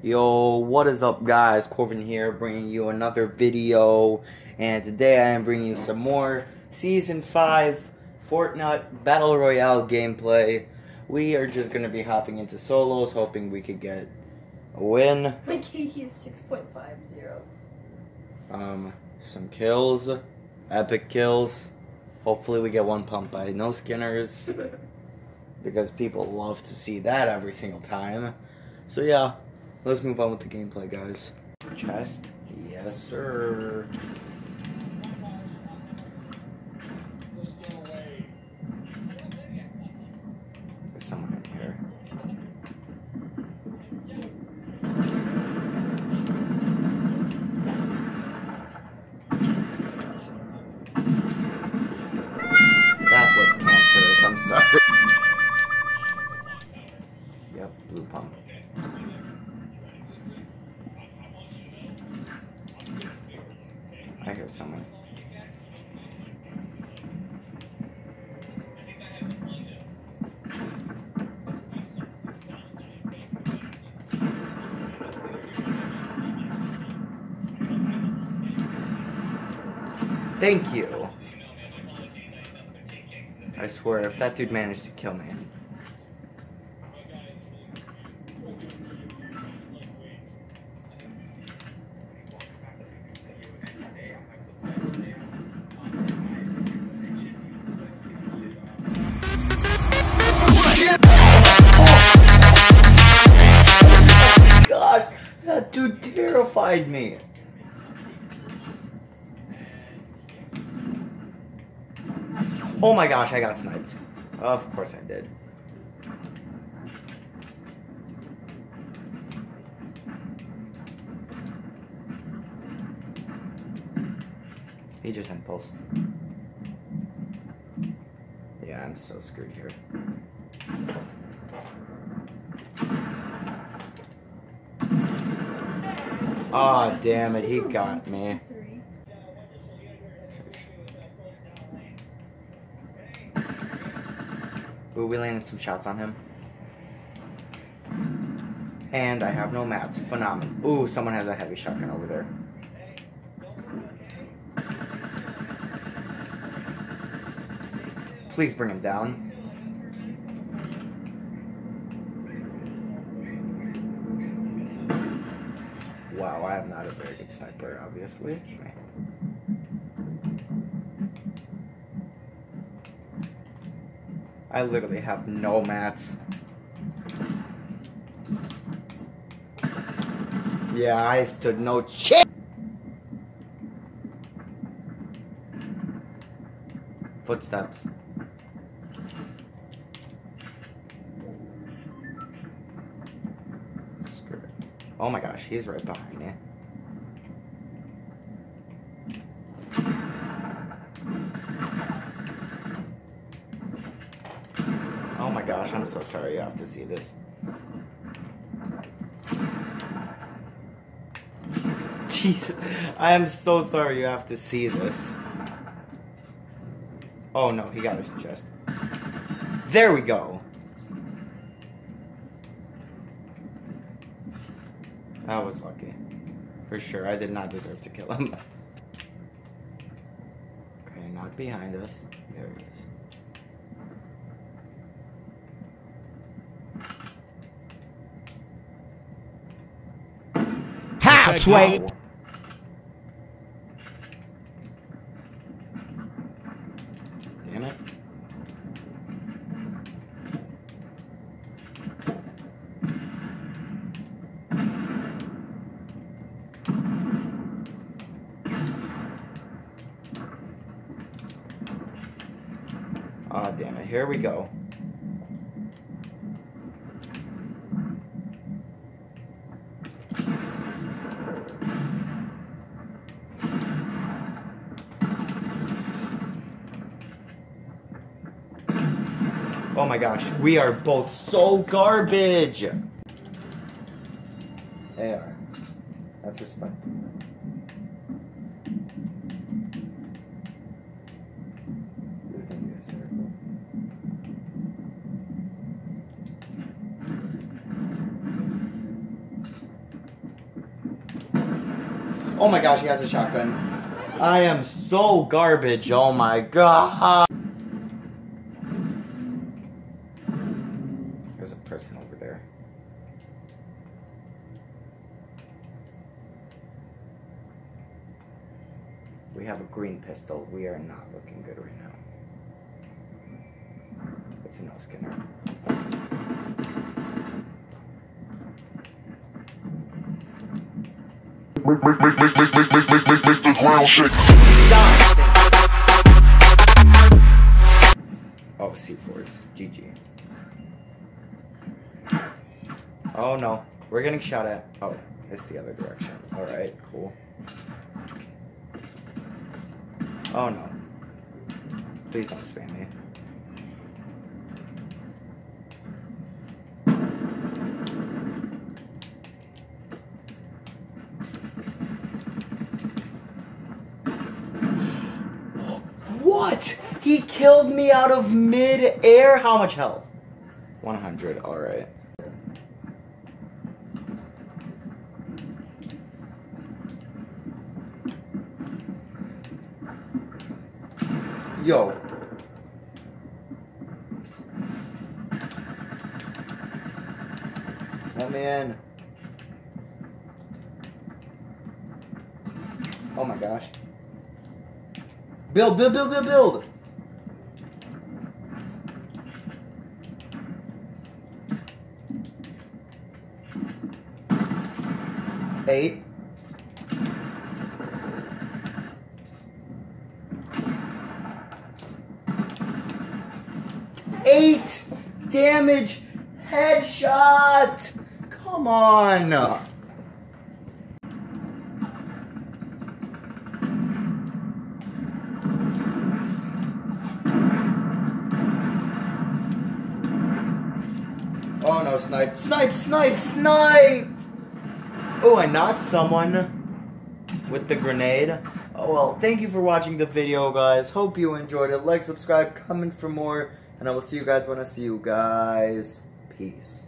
Yo, what is up guys? Corvin here bringing you another video and today I am bringing you some more Season 5 Fortnite Battle Royale gameplay. We are just going to be hopping into solos hoping we could get a win. My KD is 6.50. Um, some kills, epic kills. Hopefully we get one pump by no skinners because people love to see that every single time. So yeah, let's move on with the gameplay, guys. Chest, yes sir. Thank you. I swear, if that dude managed to kill me. Gosh, that dude terrified me. Oh my gosh, I got sniped. Of course I did. He just impulsed. Yeah, I'm so screwed here. Aw, oh, damn it, he got me. Ooh, we landed some shots on him. And I have no mats. Phenomenal. Ooh, someone has a heavy shotgun over there. Please bring him down. Wow, I am not a very good sniper, obviously. I literally have no mats. Yeah, I stood no chance. Footsteps. Oh my gosh, he's right behind me. Oh my gosh, I'm so sorry you have to see this. Jesus, I am so sorry you have to see this. Oh no, he got his chest. There we go. That was lucky. For sure, I did not deserve to kill him. okay, not behind us. There he is. Halfway. Damn it. Ah, damn it. Here we go. Oh my gosh, we are both so garbage. They are. That's respect. This is gonna be hysterical. Oh my gosh, he has a shotgun. I am so garbage. Oh my god. There's a person over there. We have a green pistol. We are not looking good right now. It's a no skinner. Make, make, make, make, make, make, make, make, make, the ground shake. Oh, C4s. GG. Oh no. We're getting shot at. Oh, it's the other direction. Alright, cool. Oh no. Please don't spam me. What? He killed me out of mid-air? How much health? 100, alright. Yo. Let me in. Oh my gosh. Build, build, build, build, build. Eight. Eight damage headshot. Come on. Oh no, snipe, snipe, snipe, snipe! Oh, I knocked someone with the grenade. Oh well, thank you for watching the video, guys. Hope you enjoyed it. Like, subscribe, comment for more, and I will see you guys when I see you guys. Peace.